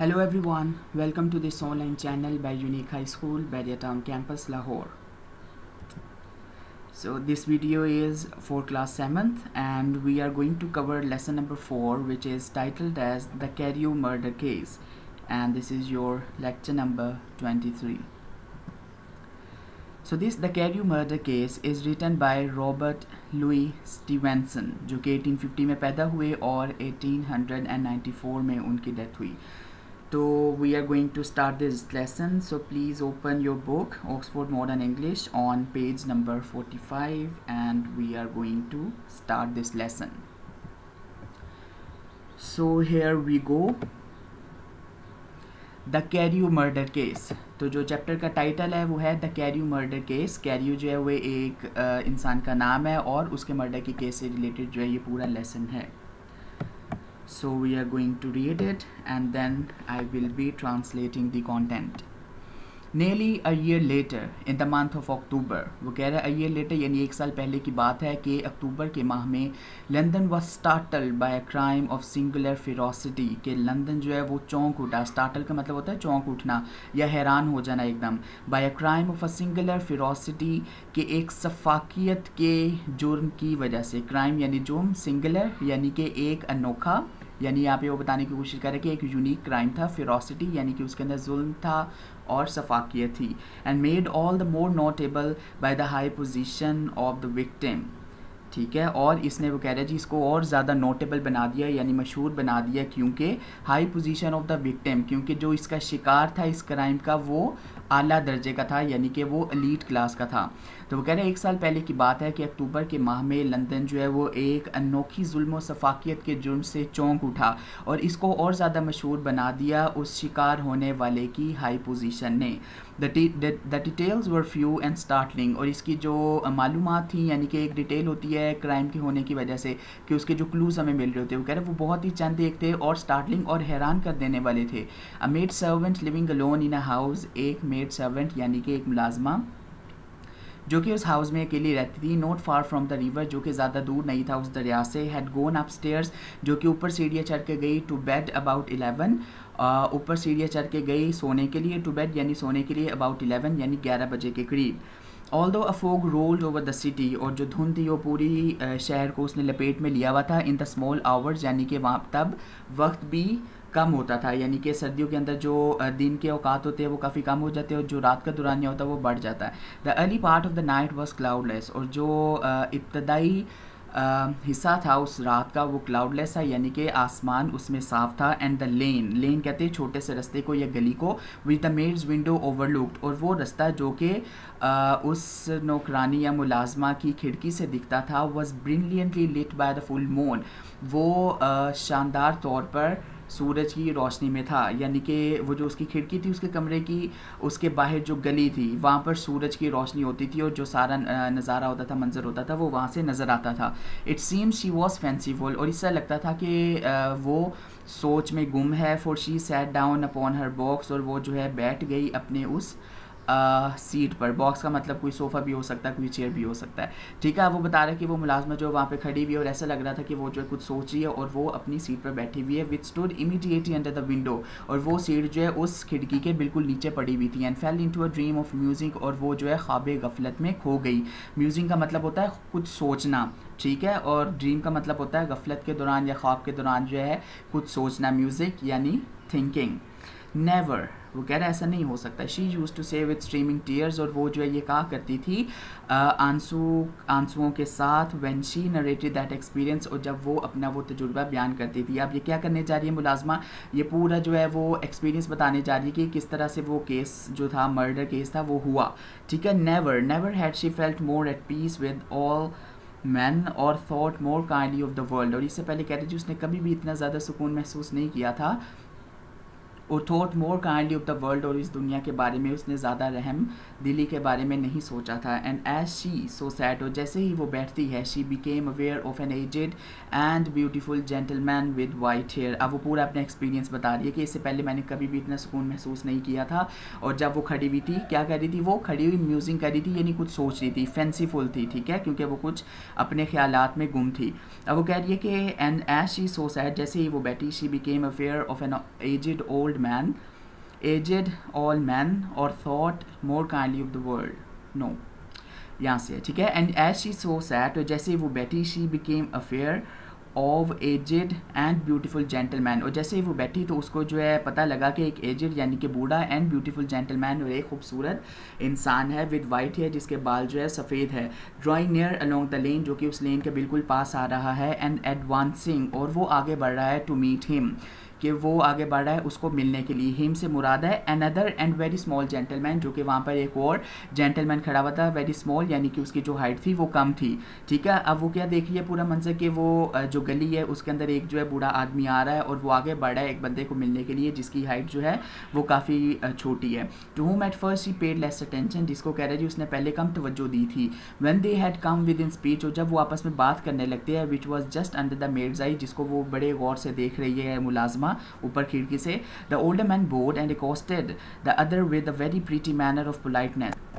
Hello everyone, welcome to this online channel by Unique High School, Town campus, Lahore. So this video is for class 7th and we are going to cover lesson number 4 which is titled as the Carew murder case and this is your lecture number 23. So this The Carew murder case is written by Robert Louis Stevenson जो कि 1850 में पैदा हुए और 1894 में उनकी death हुई तो we are going to start this lesson so please open your book Oxford modern English on page number 45 and we are going to start this lesson so here we go the Carew murder case तो जो chapter का title है, वो है the Carew murder case Carew जो है, वो एक इंसान का नाम है और उसके मर्डर की केस से रिलेटेड जो है, ये पूरा लेसन है। So we are going to read it and then I will be translating the content nearly a year later in the month of October वो कह रहा है a year later यानी एक साल पहले की बात है कि अक्टूबर के माह में London was startled by a crime of singular ferocity कि लंदन जो है वो चौंक उठा startle का मतलब होता है चौंक उठना या हैरान हो जाना एकदम by a crime of a singular ferocity के एक सफाकियत के जुर्म की वजह से crime यानी जुर्म singular यानी कि एक अनोखा यानी यहाँ पे वो बताने की कोशिश कर रहे हैं कि एक यूनिक क्राइम था फिरोसिटी यानी कि उसके अंदर जुल्म था और सफाकियत थी। And made all the more notable by the high position of the victim ठीक है? और इसने वो कह रहे जी, इसको और ज़्यादा नोटेबल बना दिया, यानी मशहूर बना दिया, क्योंकि high position of the victim क्योंकि जो इसका शिकार था इस क्राइम का, वो आला दर्जे का था, यानी कि वो अलीट क्लास का था। तो वो कह रहे हैं, एक साल पहले की बात है कि अक्टूबर के माह में लंदन जो है वो एक अनोखी जुल्म सफाकियत के जुर्म से चौंक उठा और इसको और ज़्यादा मशहूर बना दिया उस शिकार होने वाले की हाई पोजीशन ने। The details were few and startling और इसकी जो मालूम थी, यानी कि एक डिटेल होती है क्राइम के होने की वजह से, कि उसके जो क्लूज हमें मिल रहे होते वो कह रहे वो बहुत ही चंद एक थे और स्टार्टलिंग और हैरान कर देने वाले थे। A maid servant living alone in a house एक मेड सर्वेंट यानी कि एक मुलाजमा, जो कि उस हाउस में अकेली रहती थी not far from the river जो कि ज़्यादा दूर नहीं था, उस दरिया से हैड गोन अप जो कि ऊपर सीढ़ियाँ चढ़ के गई टू बेड अबाउट इलेवन ऊपर सीढ़ियाँ चढ़ के गई सोने के लिए टू बेड यानी सोने के लिए अबाउट इलेवन यानी ग्यारह बजे के करीब। Although a fog rolled over the city और जो धुंध थी वो पूरी शहर को उसने लपेट में लिया हुआ था इन द स्मॉल आवर्स यानी कि वहाँ तब वक्त भी कम होता था, यानी कि सर्दियों के अंदर जो दिन के अवकात होते हैं वो काफ़ी कम हो जाते हैं और जो रात का दुरानिया होता है वो बढ़ जाता है। The early part of the night was cloudless और जो इब्तदाई हिस्सा था उस रात का, वो क्लाउडलेस था, यानी कि आसमान उसमें साफ़ था एंड द लेन लेन कहते हैं छोटे से रास्ते को या गली को with the maid's window overlooked और वो रास्ता जो कि उस नौकरानी या मुलाजमा की खिड़की से दिखता था was brilliantly lit by the full moon वो शानदार तौर पर सूरज की रोशनी में था, यानी कि वो जो उसकी खिड़की थी, उसके कमरे की, उसके बाहर जो गली थी, वहाँ पर सूरज की रोशनी होती थी और जो सारा नज़ारा होता था, मंजर होता था, वो वहाँ से नज़र आता था। It seems she was fanciful और इससे लगता था कि वो सोच में गुम है for she sat down upon her box और वो जो है बैठ गई अपने उस सीट पर। बॉक्स का मतलब कोई सोफ़ा भी हो सकता है, कोई चेयर भी हो सकता है। ठीक है, वो बता रहे कि वो मुलाजमा जो वहाँ पे खड़ी हुई है और ऐसा लग रहा था कि वो जो है कुछ सोच रही है और वो अपनी सीट पर बैठी हुई है with stood immediately under the window और वो सीट जो है उस खिड़की के बिल्कुल नीचे पड़ी हुई थी and fell into a dream of music और वो जो है ख्वाब गफलत में खो गई। म्यूज़िक का मतलब होता है कुछ सोचना, ठीक है? और ड्रीम का मतलब होता है गफलत के दौरान या ख्वाब के दौरान जो है कुछ सोचना म्यूज़िक यानी थिंकिंग नेवर वो कह रहा है ऐसा नहीं हो सकता। She used to say with streaming tears और वो जो है ये कहा करती थी आँसू, आंसुओं के साथ when she narrated that experience और जब वो अपना वो तजुर्बा बयान करती थी। अब ये क्या करने जा रही है मुलाजमा? ये पूरा जो है वो एक्सपीरियंस बताने जा रही है कि किस तरह से वो केस जो था मर्डर केस था, वो हुआ। ठीक है? Never never had she felt more at peace with all man और thought more kindly of the world और इससे पहले कह रही थी उसने कभी भी इतना ज़्यादा सुकून महसूस नहीं किया था। और thought more kindly of the world और इस दुनिया के बारे में उसने ज़्यादा रहम दिली के बारे में नहीं सोचा था। And as she so sat और जैसे ही वो बैठती है she became aware of an aged and beautiful gentleman with white hair अब वो पूरा अपना एक्सपीरियंस बता रही है कि इससे पहले मैंने कभी भी इतना सुकून महसूस नहीं किया था। और जब वो खड़ी हुई थी, क्या कर रही थी? वो खड़ी हुई म्यूजिंग कर रही थी, यानी कुछ सोच रही थी। फैंसीफुल थी, ठीक है? क्योंकि वो कुछ अपने ख्याल में गुम थी। अब वो कह रही है कि and as she so sat जैसे ही वो बैठी she became aware of an aged old man aged all man और thought more kindly of the world no यहाँ से ठीक है? And as she so sat तो जैसे वो बैठी she became aware of aged and beautiful gentleman और जैसे ही वो बैठी तो उसको जो है पता लगा कि एक एजेड यानी कि बूढ़ा एंड ब्यूटीफुल जेंटलमैन और एक खूबसूरत इंसान है विद वाइट है जिसके बाल जो है सफ़ेद है। Drawing near along the lane जो कि उस लेन के बिल्कुल पास आ रहा है एंड एडवांसिंग और वो आगे बढ़ रहा है टू मीट हिम कि वो आगे बढ़ रहा है उसको मिलने के लिए। हिम से मुराद है another and very small gentleman जो कि वहाँ पर एक और जेंटलमैन खड़ा हुआ था वेरी स्मॉल यानी कि उसकी जो हाइट थी, वो कम थी। ठीक है? अब वो क्या देख रही है पूरा मंजर कि वो जो गली है, उसके अंदर एक जो है बूढ़ा आदमी आ रहा है और वो आगे बढ़ रहा है एक बंदे को मिलने के लिए, जिसकी हाइट जो है, वो काफ़ी छोटी है। To whom at first he paid less attention जिसको कह रहे जी उसने पहले कम तवज्जो दी थी। When they had come within speech और जब वो आपस में बात करने लगते हैं which was just under the eye जिसको वो बड़े गौर से देख रही है, मुलाजमा ऊपर खिड़की से the old man bowed and accosted the other with a very pretty manner of politeness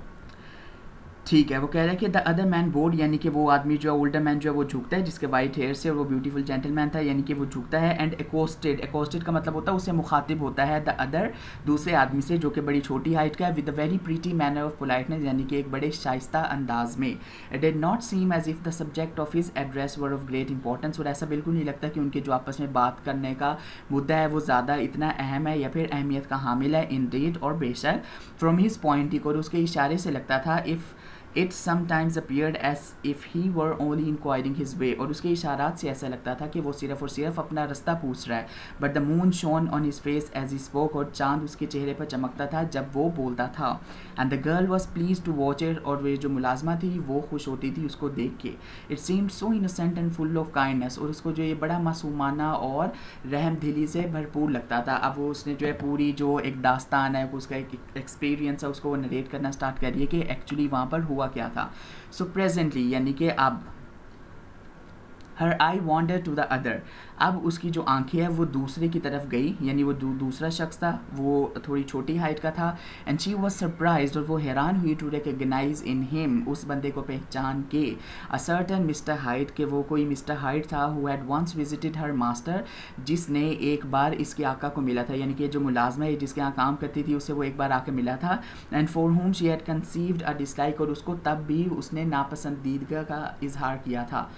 ठीक है, वो कह रहा है कि द अदर मैन बोर्ड यानी कि वो आदमी जो है ओल्डर मैन जो है, वो झुकता है, जिसके वाइट हेयर से, और वो ब्यूटीफुल जेंटलमैन था, यानी कि वो झुकता है एंड एकोस्टेड एकोस्टेड का मतलब होता है उससे मुखातिब होता है द अदर दूसरे आदमी से, जो कि बड़ी छोटी हाइट का है with a very pretty manner of politeness यानी कि एक बड़े शाइस्ता अंदाज में। Did not seem as if the subject of his address were of great importance और ऐसा बिल्कुल नहीं लगता कि उनके जो आपस में बात करने का मुद्दा है, वो ज़्यादा इतना अहम है, या फिर अहमियत का हामिल है इन और बेशक फ्रॉम हिज पॉइंट ही, और उसके इशारे से लगता था if it sometimes appeared as if he were only inquiring his way और उसके इशारात से ऐसा लगता था कि वो सिर्फ़ और सिर्फ़ अपना रास्ता पूछ रहा है। But the moon shone on his face as he spoke और चाँद उसके चेहरे पर चमकता था जब वो बोलता था। And the girl was pleased to watch it और वे जो मुलाजमा थी, वो खुश होती थी उसको देख के। It seem so innocent and full of kindness और उसको जो ये बड़ा मासूमाना और रहम दिली से भरपूर लगता था। अब वो उसने जो है पूरी जो एक दास्तान है, उसका एक एक्सपीरियंस है, उसको वो नरेट करना स्टार्ट करिए कि एक्चुअली वहाँ पर हुआ हुआ क्या था? सो so, प्रेजेंटली यानी कि अब her eye wandered to the other. अब उसकी जो आँखें हैं वो दूसरे की तरफ़ गई यानी वो दू, दूसरा शख्स था वो थोड़ी छोटी हाइट का था एंड शी वॉज़ सरप्राइज़ और वो हैरान हुई टू रिकगनाइज इन हिम उस बंदे को पहचान के अ सर्टन मिस्टर हाइट के वो कोई मिस्टर हाइट था who had once visited her master जिसने एक बार इसके आका को मिला था यानी कि जो मुलाजमा है जिसके यहाँ काम करती थी उससे वो एक बार आके मिला था and for whom she had conceived a dislike और उसको तब भी उसने नापसंदीदगा का इजहार किया था।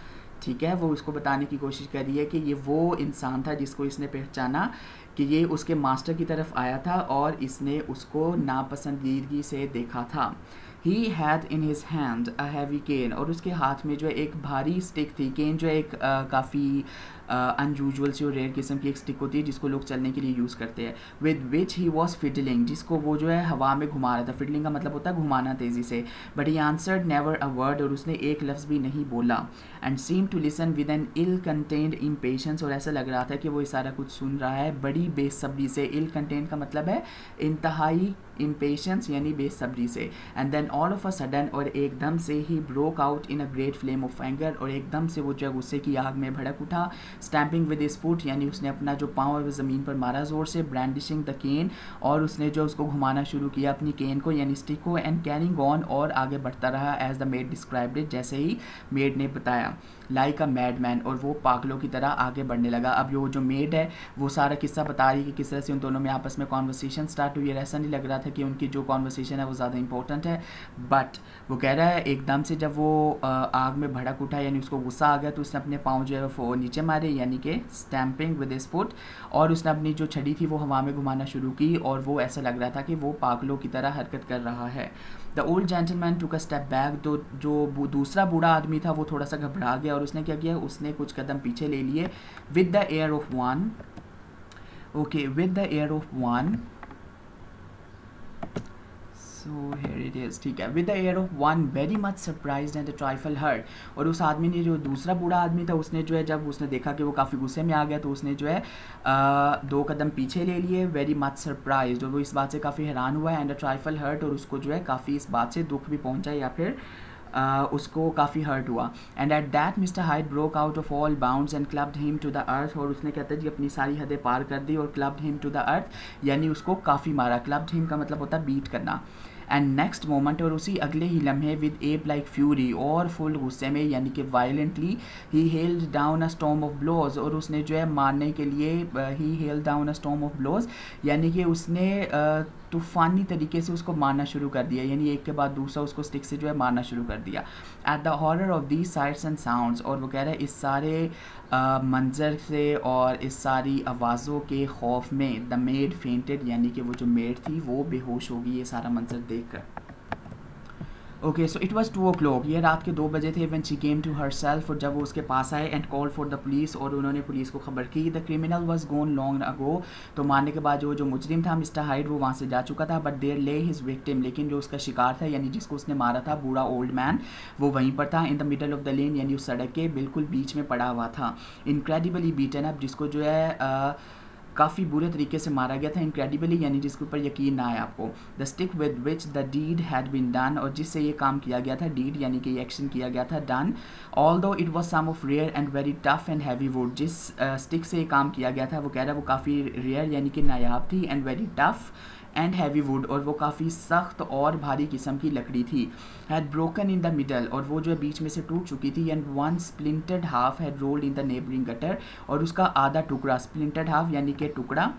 ठीक है, वो उसको बताने की कोशिश कर रही है कि ये वो इंसान था जिसको इसने पहचाना कि ये उसके मास्टर की तरफ़ आया था और इसने उसको नापसंदीदगी से देखा था। He had in his hand a heavy cane और उसके हाथ में जो है एक भारी स्टिक थी। केन जो है एक काफ़ी अनयूजल सी और रेयर किस्म की एक स्टिक होती है जिसको लोग चलने के लिए यूज़ करते हैं with which he was fiddling जिसको वो जो है हवा में घुमा रहा था। फिडलिंग का मतलब होता है घुमाना तेज़ी से। But he answered never a word और उसने एक लफ्ज़ भी नहीं बोला। And seem to listen with an ill content contained patience और ऐसा लग रहा था कि वो ये सारा कुछ सुन रहा है, बड़ी बेसब्री से। इल कंटेंट का मतलब है इंतहाई इम्पेशंस यानी बेसब्री से। And then all of a sudden और एकदम से ही broke out in a great flame of anger और एकदम से वो जो गुस्से की आग में भड़क उठा। स्टैम्पिंग विद इस फुट यानी उसने अपना जो पाँव है ज़मीन पर मारा, ज़ोर से ब्रांडिशिंग द केन और उसने जो उसको घुमाना शुरू किया अपनी केन को, यानी स्टिक को एंड कैरिंग ऑन और आगे बढ़ता रहा as the maid described it जैसे ही मेड ने बताया लाइक अ मैड मैन और वो पागलों की तरह आगे बढ़ने लगा। अब वो जो मेड है, वो सारा किस्सा बता रही है कि किस तरह से उन दोनों में आपस में कॉन्वर्सेशन स्टार्ट हुई है ऐसा नहीं लग रहा था कि उनकी जो कॉन्वर्सेशन है वो ज़्यादा इंपॉर्टेंट है बट वो कह रहा है, एकदम से जब वो आग में भड़क उठा, यानी उसको गुस्सा आ गया तो उसने अपने पाँव जो है वो नीचे मारे यानी कि स्टैम्पिंग विद इस फुट और उसने अपनी जो छड़ी थी, वो हवा में घुमाना शुरू की और वो ऐसा लग रहा था कि वो पागलों की तरह हरकत कर रहा है। The old gentleman took a step back तो जो दूसरा बूढ़ा आदमी था, वो थोड़ा सा घबरा गया और उसने क्या किया? उसने कुछ कदम पीछे ले लिए. With the air of one okay with the air of one so here it is ठीक है. With the air of one very much surprised and trifle hurt और उस आदमी ने जो दूसरा बूढ़ा आदमी था उसने जो है जब उसने देखा कि वो काफ़ी गुस्से में आ गया तो उसने जो है दो कदम पीछे ले लिए. वेरी मच सरप्राइज़ और वो इस बात से काफ़ी हैरान हुआ है एंड ट्राइफल हर्ट और उसको जो है काफ़ी इस बात से दुख भी पहुँचा या फिर Uh, उसको काफ़ी हर्ट हुआ. And at that Mr Hyde broke out of all bounds and clubbed him to the earth और उसने कहते जी अपनी सारी हदें पार कर दी और clubbed him to the earth यानी उसको काफ़ी मारा. क्लब्ड हिम का मतलब होता है बीट करना. एंड नेक्स्ट मोमेंट और उसी अगले ही लम्हे विद एप लाइक फ्यूरी और फुल गुस्से में यानी कि violently he hailed down a storm of blows और उसने जो है मारने के लिए ही hailed down a storm of blows यानी कि उसने uh, तूफ़ानी तरीके से उसको मारना शुरू कर दिया। यानी एक के बाद दूसरा उसको स्टिक से जो है मारना शुरू कर दिया। At the horror of the sights and sounds और वो कह रहे हैं, इस सारे मंज़र से और इस सारी आवाज़ों के खौफ में द मेड फेंटेड यानी कि वो जो मेड थी, वो बेहोश होगी ये सारा मंजर देख कर okay so it was two o'clock ये रात के दो बजे थे when she came to herself और जब वो उसके पास आए and call for the police और उन्होंने पुलिस को खबर की the criminal was gone long ago तो मारने के बाद जो जो मुजरिम था मिस्टर हाइड वो वहाँ से जा चुका था बट देर ले हिज विक्टिम लेकिन जो उसका शिकार था यानी जिसको उसने मारा था बूढ़ा ओल्ड मैन वो वहीं पर था in the middle of the lane यानी उस सड़क के बिल्कुल बीच में पड़ा हुआ था। इनक्रेडिबली बीटन अप जिसको जो है आ, काफ़ी बुरे तरीके से मारा गया था इनक्रेडिबली यानी जिसके ऊपर यकीन ना आए आपको। The stick with which the deed had been done और जिससे ये काम किया गया था डीड यानी कि एक्शन किया गया था done although it was some of rare and very tough and heavy wood जिस स्टिक से ये काम किया गया था, वो कह रहा है वो काफ़ी रेयर यानी कि नायाब थी and very tough and heavy wood और वो काफ़ी सख्त और भारी किस्म की लकड़ी थी। Had broken in the middle और वो जो है बीच में से टूट चुकी थी and one splintered half had rolled in the neighbouring gutter और उसका आधा टुकड़ा स्प्लिंटेड हाफ़ यानी कि टुकड़ा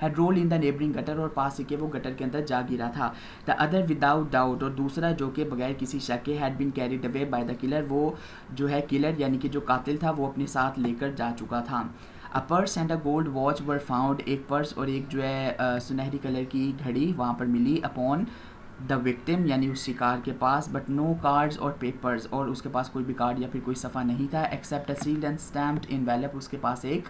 had roll in the neighbouring gutter और पास के वो गटर के अंदर जा गिरा था। द अदर विदाउट डाउट और दूसरा जो कि बगैर किसी शक के had been carried away by the killer वो जो है किलर यानी कि जो कातिल था, वो अपने साथ लेकर जा चुका था। A purse and a gold watch were found एक पर्स और एक जो है सुनहरी कलर की घड़ी वहाँ पर मिली अपॉन द विक्टिम यानी उस शिकार के पास बट नो कार्ड्स और पेपर्स और उसके पास कोई भी कार्ड या फिर कोई सफ़ा नहीं था except a sealed and stamped envelope उसके पास एक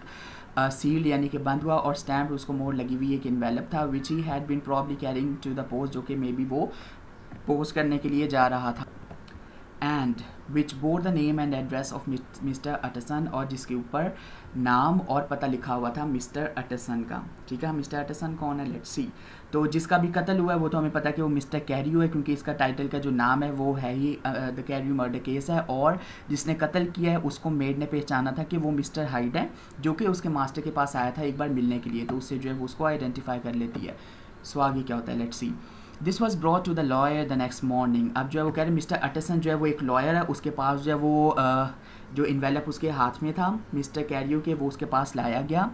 सील्ड यानी कि बंद हुआ और स्टैम्प उसको मोड़ लगी हुई एक इनवेलप था which he had been probably carrying to the post जो कि मे बी वो पोस्ट करने के लिए जा रहा था। And which bore the name and address of Mr Utterson और जिसके ऊपर नाम और पता लिखा हुआ था मिस्टर अटसन का। ठीक है मिस्टर अटसन कौन है? लेट्स सी तो जिसका भी कत्ल हुआ है, वो तो हमें पता है कि वो मिस्टर कैरियो है, क्योंकि इसका टाइटल का जो नाम है, वो है ही द कैरियो मर्डर केस है और जिसने कत्ल किया है, उसको मेड ने पहचाना था कि वो मिस्टर हाइड है, जो कि उसके मास्टर के पास आया था एक बार मिलने के लिए तो उससे जो है वो उसको आइडेंटिफाई कर लेती है। सो आगे क्या होता है? Let's see this was brought to the lawyer the next morning अब जो है वो कह रहे हैं मिस्टर अटसन जो है वो एक लॉयर है, उसके पास जो है वो जो इन्वेलप उसके हाथ में था मिस्टर कैरियो के, वो उसके पास लाया गया।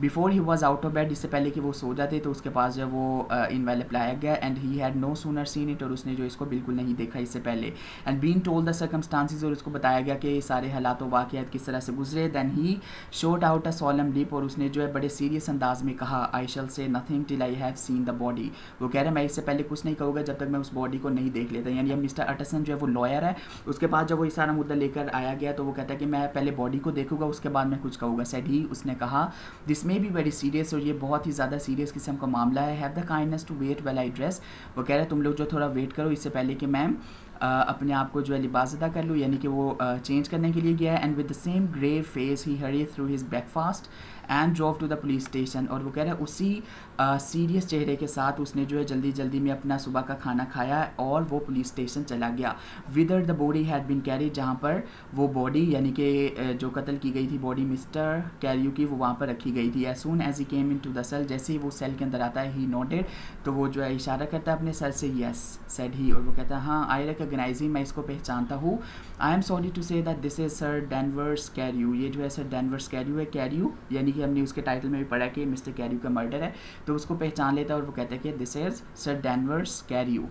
Before he was out of bed इससे पहले कि वो सो जाते तो उसके पास जो वो इन्वेलप लाया गया and he had no sooner seen it और उसने जो इसको बिल्कुल नहीं देखा इससे पहले। And been told the circumstances और उसको बताया गया कि सारे हालात वाक़ात किस तरह से गुजरे than he shot out a solemn lip और उसने जो है बड़े सीरियस अंदाज में कहा I shall say nothing till I have seen the body वो कह रहे हैं मैं इससे पहले कुछ नहीं कहूँगा जब तक मैं उस बॉडी को नहीं देख लेता। यानी अब मिस्टर अटसन जो है वो लॉयर है, उसके बाद जब वो इस सारा मुद्दा लेकर आया गया तो वो कहता है कि मैं पहले बॉडी को देखूँगा, उसके बाद मैं कुछ कहूँगा। सेट ही उसने कहा this may be very serious और ये बहुत ही ज़्यादा सीरियस किस्म का मामला है। Have the kindness to wait while I dress वो कह रहे हैं, तुम लोग जो थोड़ा वेट करो, इससे पहले कि मैम अपने आप को जो है लिबास अदा कर लूँ। यानी कि वो चेंज करने के लिए गया है। And with the same grey face he hurried through his breakfast and drove to the police station और वो कह रहा है, उसी सीरियस चेहरे के साथ उसने जो है जल्दी जल्दी में अपना सुबह का खाना खाया और वो पुलिस स्टेशन चला गया। Whither the body had been carried जहाँ पर वो बॉडी यानी कि जो कत्ल की गई थी बॉडी मिस्टर कैरियो की वो वहाँ पर रखी गई थी। As soon as he came into the cell जैसे ही वो सेल के अंदर आता है ही नोटेड तो वो जो है इशारा करता है अपने सर से येस सेड ही और वो कहता है हाँ आई रिकगनाइज ही मैं इसको पहचानता हूँ। I am sorry to say that this is sir Danvers Carew ये जो है सर डेनवर्स कैरियो है। कैरियो यानी कि हमने उसके टाइटल में भी पढ़ा कि मिस्टर कैरियो का मर्डर है तो उसको पहचान लेता है और वो कहता है कि this is Sir Danvers Carew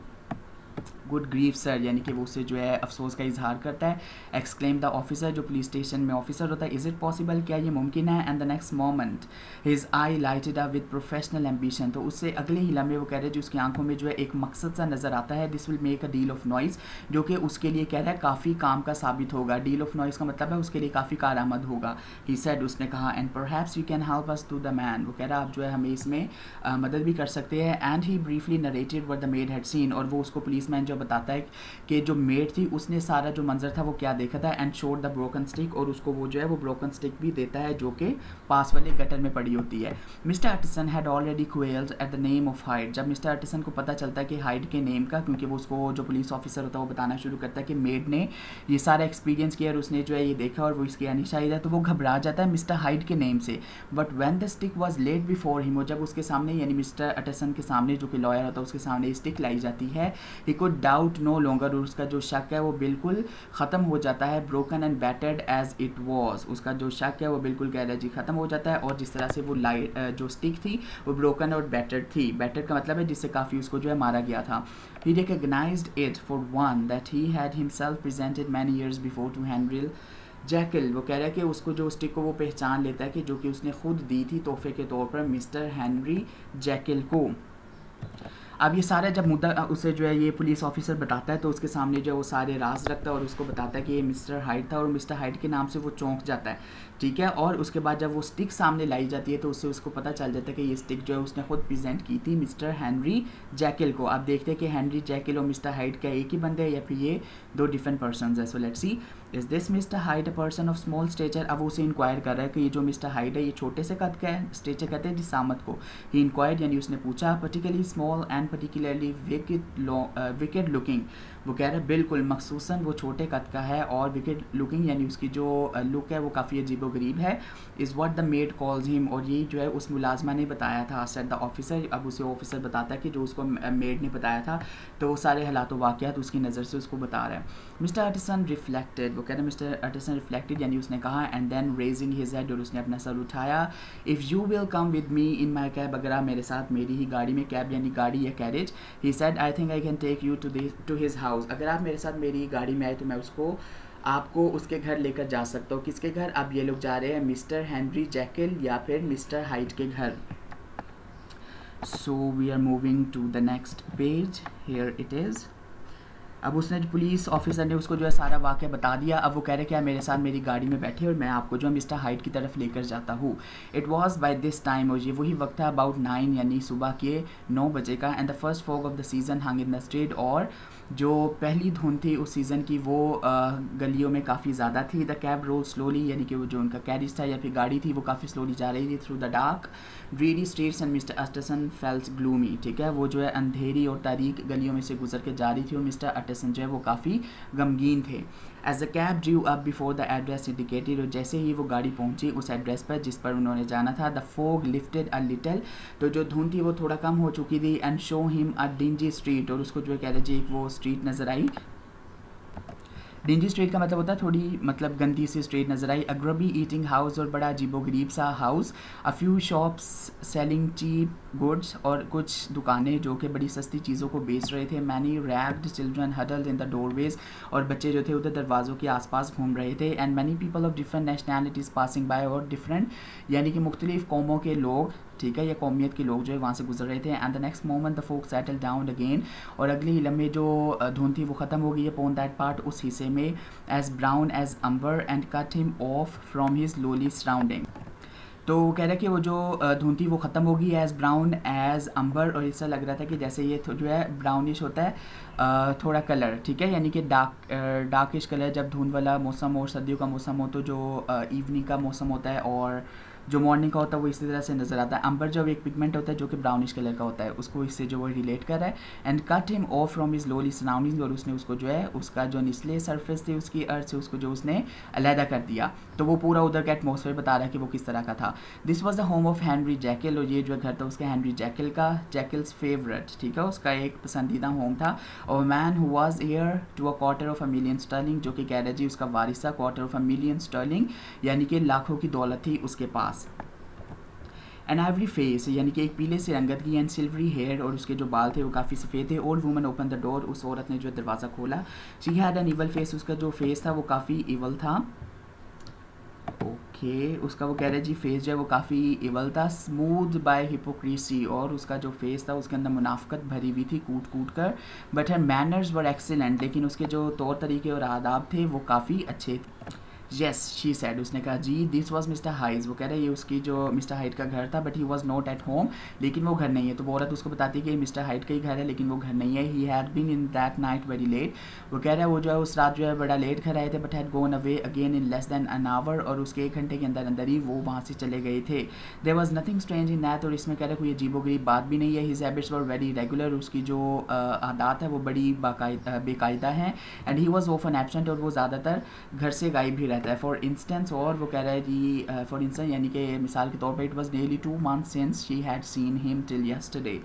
good grief, sir, यानी कि वो उससे जो है अफसोस का इजहार करता है। एक्सक्लेम द ऑफिसर जो पुलिस स्टेशन में ऑफिसर होता है इज़ इट पॉसिबल क्या ये मुमकिन है? And the next moment his eye lighted up with professional ambition तो उससे अगले ही लम्बे वो कह रहे हैं, जो उसकी आँखों में जो है एक मकसद सा नज़र आता है this will make a deal of noise जो कि उसके लिए कह रहा है, काफ़ी काम का साबित होगा। डील ऑफ़ नॉइस का मतलब है, उसके लिए काफ़ी कारआमद होगा। ही सेड उसने कहा and perhaps you can help us to the man वो कह रहा है, आप जो है हमें इसमें मदद भी कर सकते हैं। And he briefly narrated what the maid had seen और वो उसको पुलिस मैन जो बताता है कि जो मेड थी, उसने सारा जो मंजर था वो क्या देखा था एंड शोर द ब्रोकन स्टिक और उसको वो जो है वो ब्रोकन स्टिक भी देता है जो कि पास वाले गटर में पड़ी होती है। Mr Utterson had already quailed at the name of Hyde जब मिस्टर आर्टिसन को पता चलता है कि हाइड के नेम का, क्योंकि वो उसको जो पुलिस ऑफिसर होता है वो बताना शुरू करता है कि मेड ने ये सारा एक्सपीरियंस किया और उसने जो है ये देखा और वो इसकी आनी शायद है तो वो घबरा जाता है मिस्टर हाइड के नेम से। But when the stick was laid before him जब उसके सामने यानी मिस्टर अटसन के सामने जो कि लॉयर होता है, उसके सामने स्टिक लाई जाती है ही को डाउट नो लॉन्गर और उसका जो शक है वो बिल्कुल ख़त्म हो जाता है broken and battered as it was उसका जो शक है वो बिल्कुल कह जी ख़त्म हो जाता है और जिस तरह से वो लाइट जो स्टिक थी, वो ब्रोकन और बैटर्ड थी. बैटर्ड का मतलब है जिससे काफ़ी उसको जो है मारा गया था. He recognised it for one that he had himself presented many years before to Henry Jekyll वो कह रहा है कि उसको जो स्टिक को वो पहचान लेता है कि जो कि उसने खुद दी थी तोहफे के तौर पर मिस्टर हैनरी जैकल को. अब ये सारा जब मुद्दा उसे जो है ये पुलिस ऑफिसर बताता है तो उसके सामने जो है वो सारे राज रखता है और उसको बताता है कि ये मिस्टर हाइट था और मिस्टर हाइट के नाम से वो चौंक जाता है, ठीक है? और उसके बाद जब वो स्टिक सामने लाई जाती है तो उससे उसको पता चल जाता है कि ये स्टिक जो है उसने खुद प्रेजेंट की थी मिस्टर हैनरी जैकिल को। आप देखते हैं कि हैनरी जैकिल और मिस्टर हाइट का एक ही बंदे है या फिर ये दो डिफरेंट पर्सन है so let see is this Mr Hyde a person of small stature अब उसे इंक्वायर कर रहा है कि ये जो मिस्टर हाइट है, ये छोटे से कद का है? स्टेचर कहते हैं जिस सामत को। ही इंक्वायर्ड यानी उसने पूछा particularly small and particularly wicked wicked looking वो कह रहा है, बिल्कुल मखसूस वो छोटे कद का है और विकेट लुकिंग यानी उसकी जो लुक है वो काफ़ी अजीब गरीब है is what the maid calls him और ये जो है, उस मुलाजमा ने बताया था सेट द ऑफिसर अब उसे ऑफिसर बताता है कि जो उसको मेड ने बताया था तो वो सारे हालात वाक़ात उसकी नज़र से उसको बता रहा है। मिस्टर अटिसन रिफ्लेक्टेड वो कह रहे हैं मिस्टर अटिसन रिफ्लेक्टेड यानी उसने कहा and then raising his head और उसने अपना सर उठाया if you will come with me in my cab अगर आप मेरे साथ मेरी ही गाड़ी में कैब यानी गाड़ी या carriage he said I think I can take you to this to his house अगर आप मेरे साथ मेरी गाड़ी में आए तो मैं उसको, आपको उसके घर लेकर जा सकता हूँ। किसके घर? अब ये लोग जा रहे हैं मिस्टर हेनरी जैकिल या फिर मिस्टर हाइट के घर। So we are moving to the next page here it is अब उसने जो पुलिस ऑफिसर ने उसको जो है सारा वाक्य बता दिया। अब वो कह रहे कि आप मेरे साथ मेरी गाड़ी में बैठे और मैं आपको जो है मिस्टर हाइट की तरफ़ लेकर जाता हूँ। It was by this time और ये वही वक्त था अबाउट नाइन यानी सुबह के नौ बजे का। And the first fog of the season hung in the street और जो पहली धुन थी उस सीज़न की, वो गलियों में काफ़ी ज़्यादा थी। द कैब रोल स्लोली यानी कि वो जो उनका कैरिज था या फिर गाड़ी थी, वो काफ़ी स्लोली जा रही थी through the dark dreary streets and Mr Utterson felt gloomy ठीक है? वो जो है अंधेरी और तारीख गलियों में से गुजर के जा रही थी और मिस्टर अटसन जो है वो काफ़ी गमगीन थे। As a cab drew up before the address indicated और जैसे ही वो गाड़ी पहुँची उस एड्रेस पर जिस पर उन्होंने जाना था the fog lifted a little तो जो धुन थी वो थोड़ा कम हो चुकी थी and show him a dingy street और उसको जो है कह रहे जी वो स्ट्रीट नज़र आई। डिंजी स्ट्रीट का मतलब होता है थोड़ी मतलब गंदी सी स्ट्रीट नज़र आई। अग्रबी ईटिंग हाउस और बड़ा अजीबो गरीब सा house a few shops selling cheap goods और कुछ दुकानें जो कि बड़ी सस्ती चीज़ों को बेच रहे थे। Many ragged children huddled in the doorways और बच्चे जो थे उधर दरवाज़ों के आसपास घूम रहे थे। And many people of different nationalities passing by और डिफरेंट यानी कि मुख्तलिफ़ कौमों के लोग ठीक है, या कौमियत के लोग जो है वहाँ से गुजर रहे थे। And the next moment the fog settled down again और अगली इलम में जो धुन थी वो ख़त्म हो गई है पोन दैट पार्ट उस हिस्से में as brown as umber and cut him off from his lowly surrounding तो कह रहा है कि वो जो धुन थी वो ख़त्म होगी एज़ ब्राउन एज़ अम्बर और ऐसा लग रहा था कि जैसे ये जो है ब्राउनिश होता है थोड़ा कलर ठीक है? यानी कि डार्क डार्किश कलर जब धुंध वाला मौसम और सर्दियों का मौसम हो तो जो इवनिंग का मौसम होता है और जो मॉर्निंग का होता है, वो इसी तरह से नज़र आता है। अंबर जब एक पिगमेंट होता है, जो कि ब्राउनिश कलर का होता है, उसको इससे जो वो रिलेट कर रहा है। And cut him off from his lowly surrounding और उसने उसको जो है, उसका जो निचले सरफेस थी उसकी अर्थ से उसको जो उसने अलहदा कर दिया। तो वो पूरा उधर का एटमोसफेयर बता रहा है कि वो किस तरह का था। This was the home of Henry Jekyll और ये जो घर था, उसका हैंनरी जैकल का जैकल्स फेवरेट ठीक है? उसका एक पसंदीदा होम था। और man who was heir to a quarter of a million sterling जो कि कह रहे जी, उसका वारिसा quarter of a million sterling यानी कि लाखों की दौलत थी उसके पास। एंड एवरी फेस यानी कि एक पीले से रंगत की एंड सिल्वरी हेयर और उसके जो बाल थे वो काफ़ी सफ़ेद थे। Old woman opened the door उस औरत ने जो दरवाज़ा खोला। She had an evil face उसका जो फेस था वो काफ़ी इवल था। ओके okay, उसका वो कह रहे जी फेस जो है वो काफ़ी इवल था। स्मूथ बाय हिपोक्रेसी और उसका जो फेस था उसके अंदर मुनाफ्त भरी हुई थी कूट कूट कर। But her manners were excellent लेकिन उसके जो तौर तरीके और आदाब थे वो काफ़ी अच्छे थे। येस शी सेड उसने कहा, जी दिस वॉज़ मिस्टर हाइज वो कह रहे हैं, ये उसकी जो मिस्टर हाइट का घर था but he was not at home लेकिन वो घर नहीं है। तो वो औरत उसको बताती है कि मिस्टर हाइट का ही घर है, लेकिन वो घर नहीं है। He had been in that night very late वो कह रहा है, वो जो है, उस रात जो है, बड़ा लेट घर आए थे but had gone away again in less than an hour और उसके एक घंटे के अंदर अंदर ही वो वहाँ से चले गए थे। There was nothing strange in that और इसमें कह रहे कोई अजीबो गरीब बात भी नहीं है। His habits were very regular उसकी जो आदात है, वो बड़ी बेकायदा है। And he was often absent और वो ज़्यादातर घर से गायब भी रहता है। फॉर इंस्टेंस और वो कह रहा है जी फॉर इंस्टेंस यानी कि मिसाल के तौर पर it was nearly two months since she had seen him till yesterday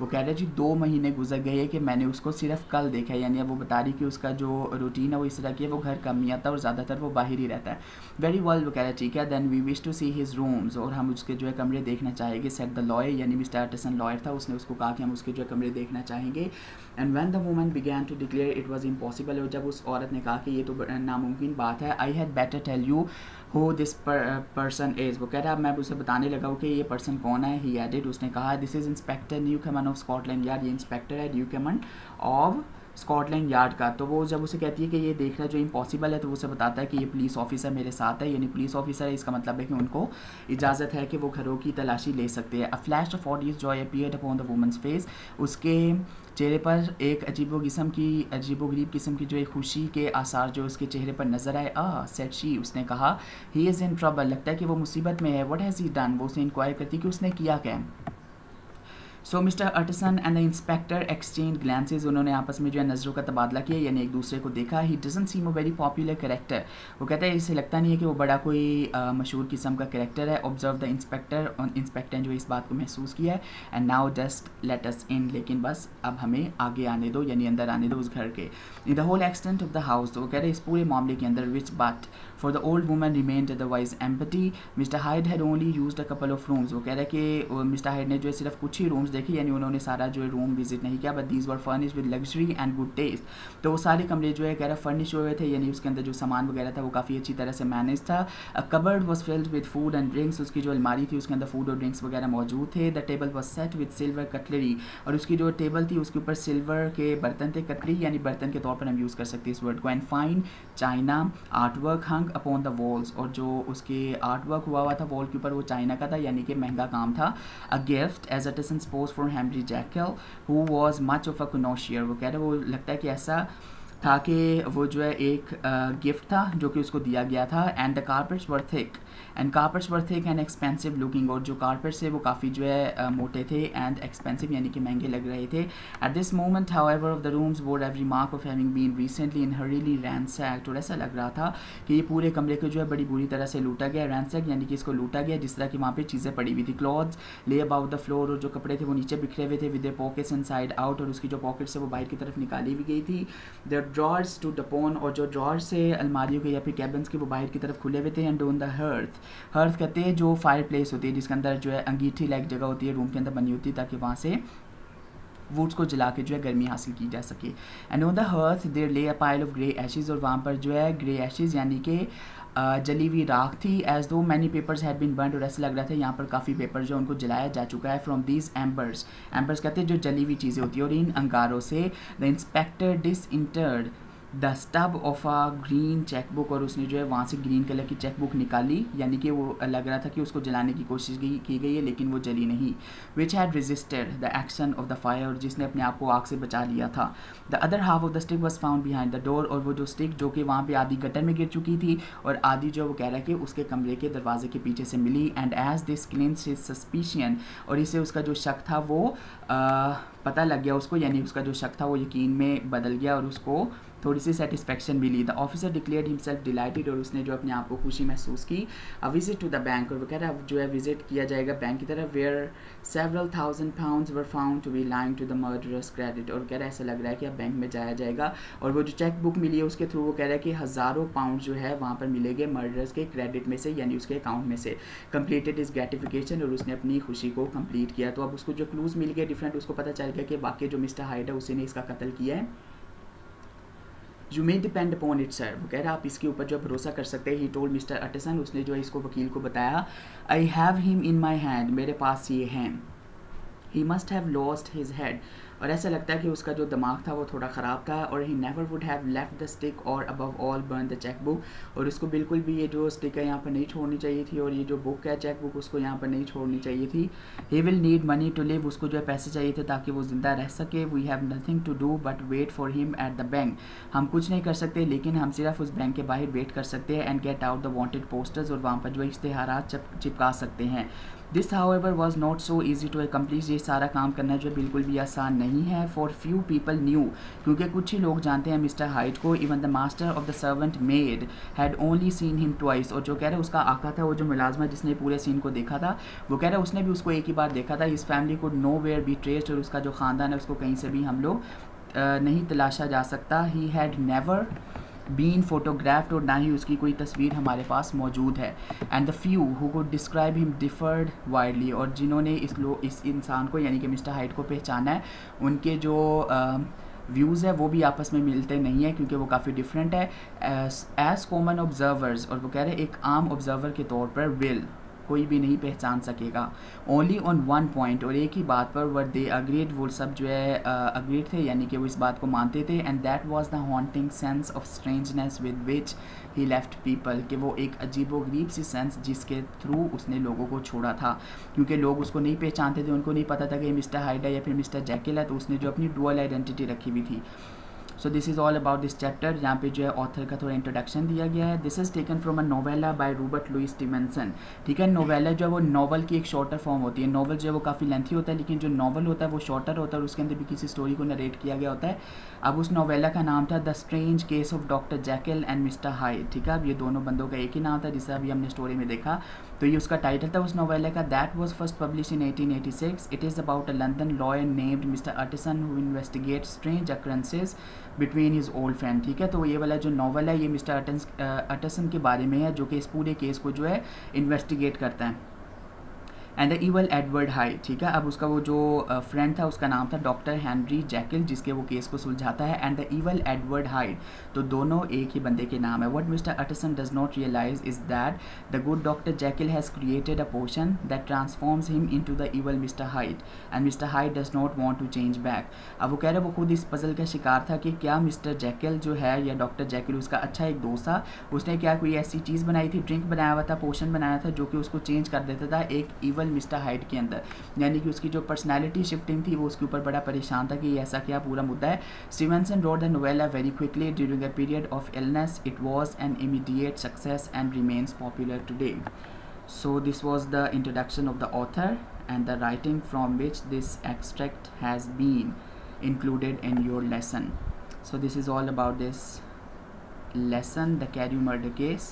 वो कह रहे जी, दो महीने गुजर गए हैं कि मैंने उसको सिर्फ़ कल देखा है। यानी वो बता रही कि उसका जो रूटीन है, वो इस तरह की है, वो घर कम नहीं आता और ज़्यादातर वो बाहर ही रहता है। वेरी वेल वो कह रहे ठीक है then we wish to see his rooms और हम उसके जो है कमरे देखना चाहेंगे सेट द लॉयर यानी मिस्टर आर्टिसन लॉयर था, उसने उसको कहा कि हम उसके जो है कमरे देखना चाहेंगे। And when the woman began to declare it was impossible और जब उस औरत ने कहा कि ये तो नामुमकिन बात है I had better tell you who this person is वो कह रहा है, मैं उसे बताने लगा हूँ कि ये पर्सन कौन है? ही एडिड उसने कहा this is Inspector Newcomen of Scotland Yard ये इंस्पेक्टर है Newcomen of Scotland Yard का तो वो जब उसे कहती है कि ये देखना जो इम्पॉसिबल है तो उसे बताता है कि ये पुलिस ऑफिसर मेरे साथ है, यानी पुलिस ऑफिसर है, इसका मतलब है कि उनको इजाज़त है कि वो घरों की तलाशी ले सकते हैं। A flash of odious joy appeared upon the woman's face उसके चेहरे पर एक अजीबो किस्म की, अजीबो गरीब किस्म की जो एक खुशी के आसार जो उसके चेहरे पर नज़र आए, आ सेट शी उसने कहा ही इज़ इन ट्रबल लगता है कि वो मुसीबत में है। वट हैज़ ही डन वो उसे इंक्वायर करती कि उसने किया क्या? So Mr Utterson and the inspector exchanged glances उन्होंने आपस में जो है नज़रों का तबादला किया, यानी एक दूसरे को देखा। He doesn't seem a very popular character वो कहता है, इसे लगता नहीं है कि वो बड़ा कोई मशहूर किस्म का करेक्टर है। ऑब्ज़र्व द इंस्पेक्टर और इंस्पेक्टर जो इस बात को महसूस किया है। And now just let us in लेकिन बस, अब हमें आगे आने दो, यानी अंदर आने दो उस घर के। In the whole extent of the house तो वो कह रहे इस पूरे मामले के अंदर which but for the old woman remained otherwise empty Mr Hyde had only used a couple of rooms वो कह रहे हैं कि मिस्टर हाइड ने जो है सिर्फ़ कुछ ही रूम्स देखे, यानी उन्होंने सारा जो है रूम विज़िट नहीं किया but these were furnished with luxury and good taste तो वो सारे कमरे जो है, कह रहा फर्निश हुए थे, यानी उसके अंदर जो सामान वगैरह था, वो काफ़ी अच्छी तरह से मैनेज था। Cupboard was filled with food and drinks उसकी जो अलमारी थी, उसके अंदर फ़ूड और ड्रिंक्स वगैरह मौजूद थे। The table was set with silver cutlery और उसकी जो टेबल थी, उसके ऊपर सिल्वर के बर्तन थे कटलरी यानी बर्तन के तौर पर हम यूज़ कर सकते हैं इस वर्ड को। And fine china art work hung upon the walls और जो उसके आर्ट वर्क हुआ हुआ था वॉल के ऊपर वो चाइना का था, यानी कि महँगा काम था। A gift as Utterson suppose for Henry Jekyll who was much of a connoisseur वो कह रहे वो लगता है कि ऐसा था कि वो जो है एक गिफ्ट था जो कि उसको दिया गया था and the carpets were thick and carpets were thick and expensive looking और जो कारपेट्स थे वो काफ़ी जो है मोटे थे एंड एक्सपेंसिव यानी कि महँगे लग रहे थे। At this moment however of the rooms wore every mark of having been recently in हरीली ransacked और ऐसा लग रहा था कि ये पूरे कमरे को जो है बड़ी बुरी तरह से लूटा गया रैनसैक यानी कि इसको लूटा गया, जिस तरह की वहाँ पर चीज़ें पड़ी हुई थी। क्लॉथ्स ले अबाउट द फ्लोर और जो कपड़े थे वो नीचे बिखरे हुए थे with pockets inside out और उसकी जो पॉकेट्स है वो बाहर की तरफ़ निकाली भी गई थी। द ड्रॉर्स टू डपोन और जो ड्रॉर्स से अलमारियों के या फिर कैबन्स के वो बाहर की तरफ़ खुले हुए थे and on the hearth hearth कहते हैं जो फायर प्लेस होती है, जिसके अंदर जो है अंगीठी लाइक जगह होती है रूम के अंदर बनी होती है, ताकि वहाँ से वुड्स को जला के जो है गर्मी हासिल की जा सके। And on the hearth there lay a pile of grey ashes और वहाँ पर जो है ग्रे एशेज़ यानी कि जली हुई राख थी। As though many papers had been burn और ऐसा लग रहा था यहाँ पर काफ़ी पेपर जो उनको जलाया जा चुका है फ्रॉम दीज एम्बर्स एम्बर्स कहते हैं जो जली हुई चीज़ें होती है और इन अंगारों से the inspector disinterred the stub of a green chequebook और उसने जो है वहाँ से ग्रीन कलर की चेकबुक निकाली यानी कि वो लग रहा था कि उसको जलाने की कोशिश की गई है लेकिन वो जली नहीं which had resisted the action of the fire जिसने अपने आप को आग से बचा लिया था। The other half of the stick was found behind the door और वो जो स्टिक जो कि वहाँ पर आधी गटर में गिर चुकी थी और आधी जो वो कह रहा है कि उसके कमरे के दरवाजे के पीछे से मिली and as this his suspicion और इसे उसका जो शक था वो आ, पता लग गया उसको, यानी उसका जो शक था वो यकीन में बदल गया और उसको थोड़ी सी satisfaction milli. The officer declared himself delighted और उसने जो अपने आप को खुशी महसूस की। A visit to the bank और वो कह रहा है जो है विज़िट किया जाएगा बैंक की तरफ़ where several thousand pounds were found to be lying to the murderer's credit और कह रहा है ऐसा लग रहा है कि अब बैंक में जाया जाएगा। और वो जो चेक बुक मिली है उसके थ्रू वो कह रहा है कि हज़ारों पाउंड जो है वहाँ पर मिलेंगे मर्डरस के क्रेडिट में से, यानी उसके अकाउंट में से। कम्प्लीटेड इज़ ग्रेटिफिकेशन और उसने अपनी खुशी को कंप्लीट किया। तो अब उसको जो क्लूज़ मिल गए डिफरेंट उसको पता चल गया कि बाकी जो मिस्टर हाइड है, उसी ने इसका कत्ल किया है। You may depend upon it sir वो कह रहा आप इसके ऊपर जो भरोसा कर सकते हैं। ही टोल्ड मिस्टर अटेसन उसने जो है इसको वकील को बताया I have him in my hand मेरे पास ये हैं। He must have lost his head और ऐसा लगता है कि उसका जो दिमाग था वो थोड़ा ख़राब था और he never would have left the stick और above all burn the cheque book और उसको बिल्कुल भी ये जो स्टिक है यहाँ पर नहीं छोड़नी चाहिए थी और ये जो बुक है चेक बुक उसको यहाँ पर नहीं छोड़नी चाहिए थी। He will need money to live उसको जो है पैसे चाहिए थे ताकि वो ज़िंदा रह सके। We have nothing to do but wait for him at the bank हम कुछ नहीं कर सकते, लेकिन हम सिर्फ़ उस बैंक के बाहर वेट कर सकते हैं and get out the wanted posters और वहाँ पर जो इश्तहार चिपका सकते हैं। This however was not so easy to accomplish ये सारा काम करना जो बिल्कुल भी आसान नहीं है. फॉर फ्यू पीपल न्यू क्योंकि कुछ ही लोग जानते हैं मिस्टर हाइट को even the master of the servant maid had only seen him twice और जो कह रहे हैं, उसका आका था, वो जो मुलाजमा जिसने पूरे सीन को देखा था, वो कह रहे हैं, उसने भी उसको एक ही बार देखा था. इस फैमिली को नो वेयर बी ट्रेस्ड और उसका जो ख़ानदान है, उसको कहीं से भी हम लोग नहीं तलाशा जा सकता. He had never been photographed और ना ही उसकी कोई तस्वीर हमारे पास मौजूद है. And the few who could describe him differed widely और जिन्होंने इस लो, इस इंसान को, यानी कि मिस्टर हाइट को पहचाना है, उनके जो व्यूज़ है वो भी आपस में मिलते नहीं है क्योंकि वो काफ़ी डिफरेंट है. एज कॉमन ऑब्जर्वर्स और वो कह रहे हैं, एक आम ऑब्जर्वर के तौर पर विल कोई भी नहीं पहचान सकेगा। ओनली ऑन वन पॉइंट और एक ही बात पर वर दे अग्रेड वो सब जो है अग्रेड थे, यानी कि वो इस बात को मानते थे and that was the haunting sense of strangeness with which he left people कि वो एक अजीबो गरीब सी सेंस जिसके थ्रू उसने लोगों को छोड़ा था। क्योंकि लोग उसको नहीं पहचानते थे, उनको नहीं पता था कि मिस्टर हाइडा या फिर मिस्टर जैकिल तो उसने जो अपनी डुअल आइडेंटिटी रखी हुई थी। So this is all about this chapter यहाँ पे जो है ऑथर का थोड़ा इंट्रोडक्शन दिया गया है। This is taken from a novella by Robert Louis Stevenson ठीक है नोवेला जो है वो नॉवल की एक शॉर्टर फॉर्म होती है। नॉवल जो है वो काफ़ी लेंथी होता है, लेकिन जो नॉवल होता है वो शॉर्टर होता है और उसके अंदर भी किसी स्टोरी को नरेट किया गया होता है। अब उस नोवेला का नाम था the strange case of doctor Jekyll and mister Hyde ठीक है, अब ये दोनों बंदों का एक ही नाम था, जिसे अभी हमने स्टोरी में देखा। तो ये उसका टाइटल था उस नोवेले का that was first published in 1886 it is about a London lawyer named mister Utterson who investigate strange occurrences between his old friend ठीक है? तो ये वाला जो नॉवल है, ये मिस्टर अटसन के बारे में है, जो कि इस पूरे केस को जो है इन्वेस्टिगेट करता है। And the evil Edward Hyde ठीक है? अब उसका वो जो फ्रेंड था, उसका नाम था डॉक्टर हैंनरी जैकिल, जिसके वो केस को सुलझाता है, and the evil Edward Hyde तो दोनों एक ही बंदे के नाम है। What mister Utterson does not realize is that the good doctor Jekyll has created a potion that transforms him into the evil mister Hyde and mister Hyde does not want to change back अब वो कह रहे वो खुद इस puzzle का शिकार था कि क्या मिस्टर जैकिल जो है या डॉक्टर जैकिल उसका अच्छा एक दोस्त था? उसने क्या कोई ऐसी चीज़ बनाई थी? ड्रिंक बनाया हुआ था पोशन बनाया था, जो कि उसको चेंज कर देता था? एक ईवल मिस्टर हाइट के अंदर यानी कि उसकी जो पर्सनैलिटी शिफ्टिंग थी वो उसके ऊपर बड़ा परेशान था कि ऐसा क्या पूरा मुद्दा है Stevenson wrote the novella very quickly during a period of illness it was an immediate success and remains popular today so this was the introduction of the author and the writing from which this extract has been included in your lesson so this is all about this lesson the carry murder case